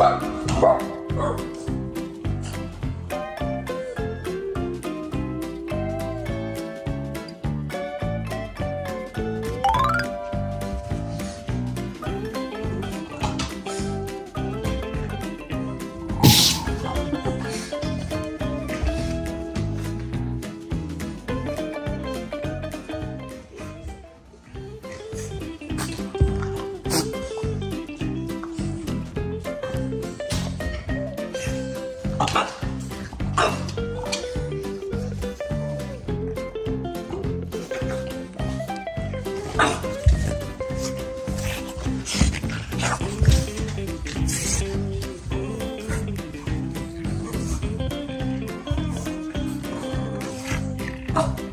Bom. 哦